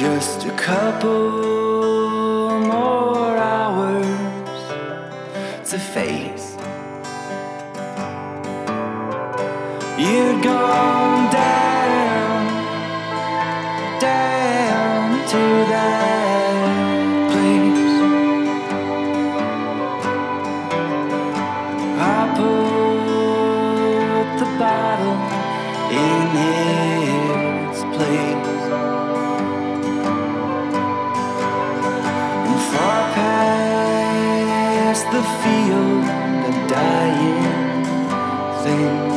just a couple more hours to face. You're gone down, down to that place. I put the bottle in its place. feel the dying things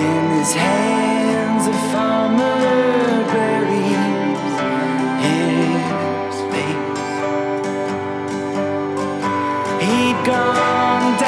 in his hands a farmer buries his face. He'd gone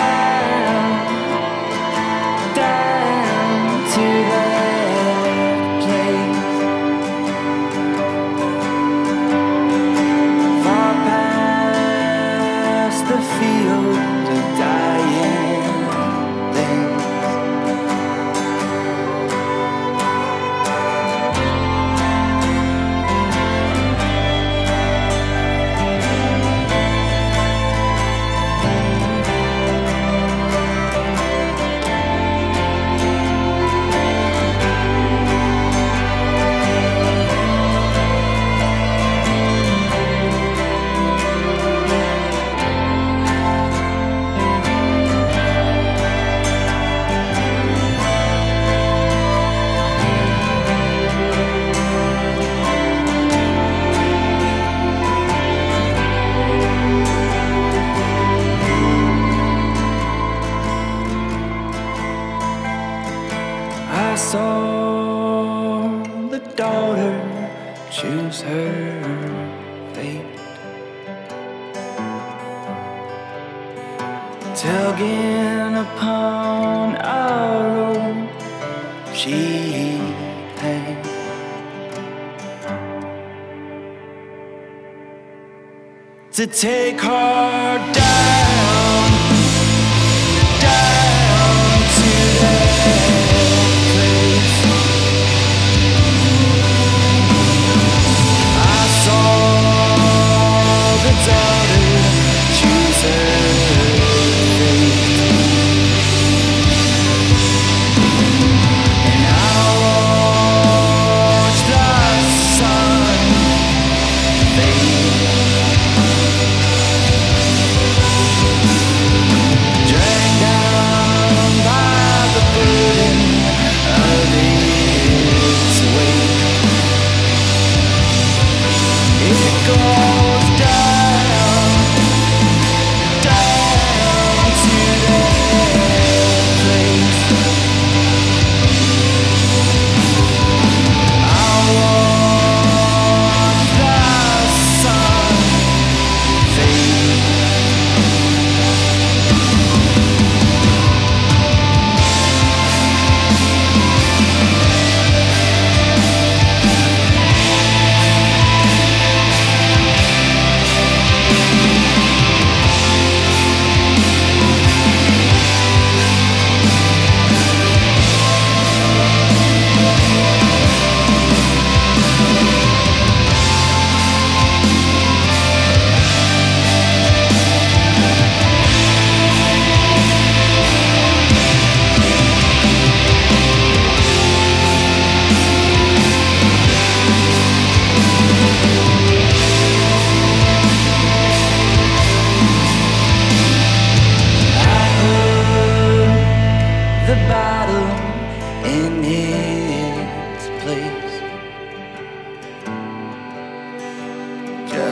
daughter choose her fate. Tugging upon a rope, she hang. To take her down.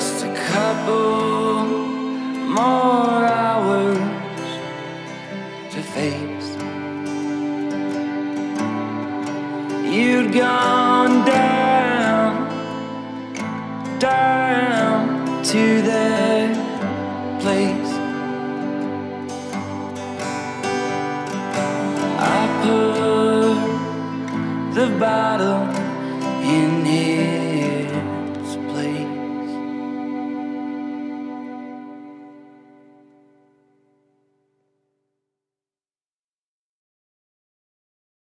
Just a couple more hours to face. You'd gone down, down to that place. I put the bottle in his